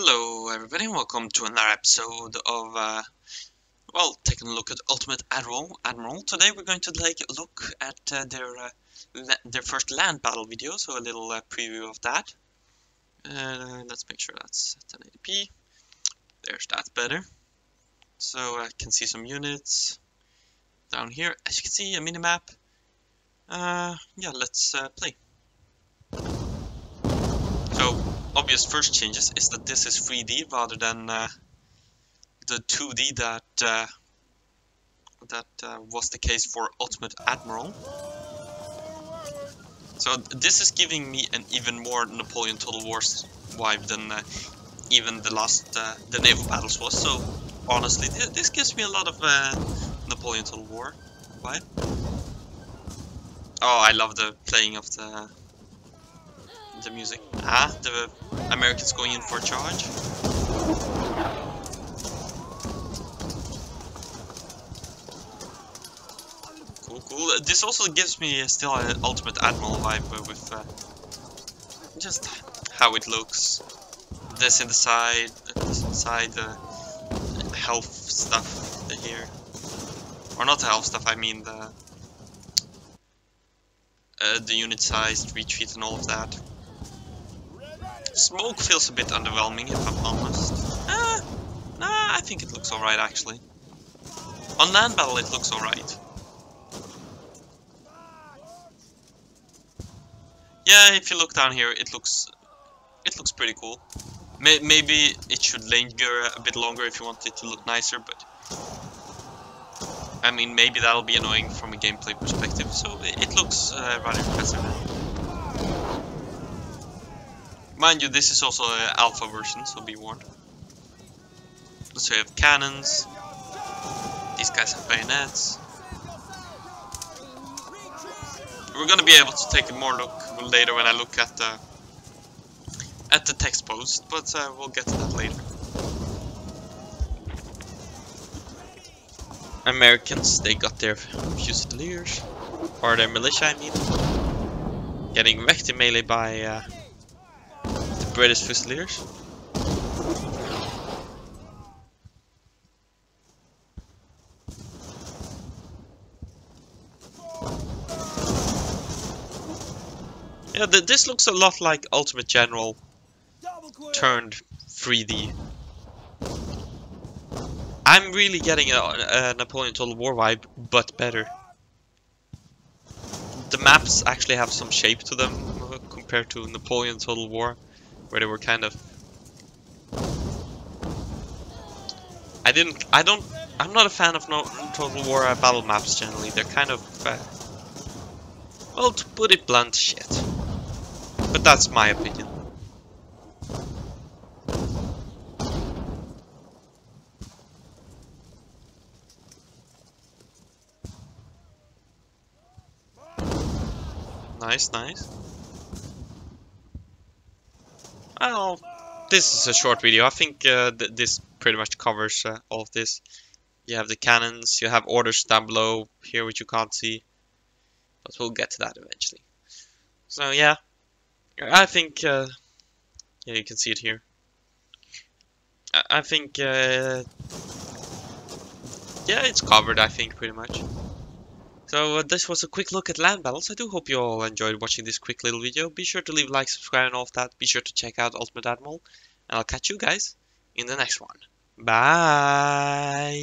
Hello everybody and welcome to another episode of, uh, well, taking a look at Ultimate Admiral. Admiral. Today we're going to take a look at uh, their uh, their first land battle video, so a little uh, preview of that. Uh, let's make sure that's 1080p. There's that better. So I uh, can see some units down here. As you can see, a minimap. Uh, yeah, let's play. So obvious first changes is that this is 3D rather than uh, the 2D that uh, that uh, was the case for Ultimate Admiral. So this is giving me an even more Napoleon Total Wars vibe than uh, even the last uh, the naval battles was. So honestly, th this gives me a lot of uh, Napoleon Total War vibe. Oh, I love the playing of the the music. Ah, the Americans going in for a charge. Cool, cool. This also gives me still an Ultimate Admiral vibe with uh, just how it looks. This in the side, this inside the uh, health stuff here. Or not the health stuff, I mean the uh, the unit size, retreat and all of that. Smoke feels a bit underwhelming, if I'm honest. Uh, nah, I think it looks alright, actually. On land battle, it looks alright. Yeah, if you look down here, it looks it looks pretty cool. May maybe it should linger a bit longer if you want it to look nicer, but I mean, maybe that'll be annoying from a gameplay perspective. So it looks uh, rather impressive. Mind you, this is also an alpha version, so be warned. So you have cannons. These guys have bayonets. We're gonna be able to take a more look later when I look at the at the text post, but uh, we'll get to that later. Americans, they got their fusiliers, or their militia, I mean, getting wrecked in melee by uh, British Fusiliers. Yeah, th this looks a lot like Ultimate General turned 3D. I'm really getting a, a Napoleon Total War vibe, but better. The maps actually have some shape to them uh, compared to Napoleon Total War where they were kind of. I didn't I don't I'm not a fan of no Total War battle maps generally. They're kind of uh, well to put it blunt shit. But that's my opinion. Nice, nice. Well, this is a short video. I think uh, th this pretty much covers uh, all of this. You have the cannons, you have orders down below here which you can't see. But we'll get to that eventually. So yeah, I think, uh, yeah you can see it here. I, I think, uh, yeah it's covered I think pretty much. So uh, this was a quick look at land battles. I do hope you all enjoyed watching this quick little video. Be sure to leave a like, subscribe and all of that. Be sure to check out Ultimate Admiral. And I'll catch you guys in the next one. Bye!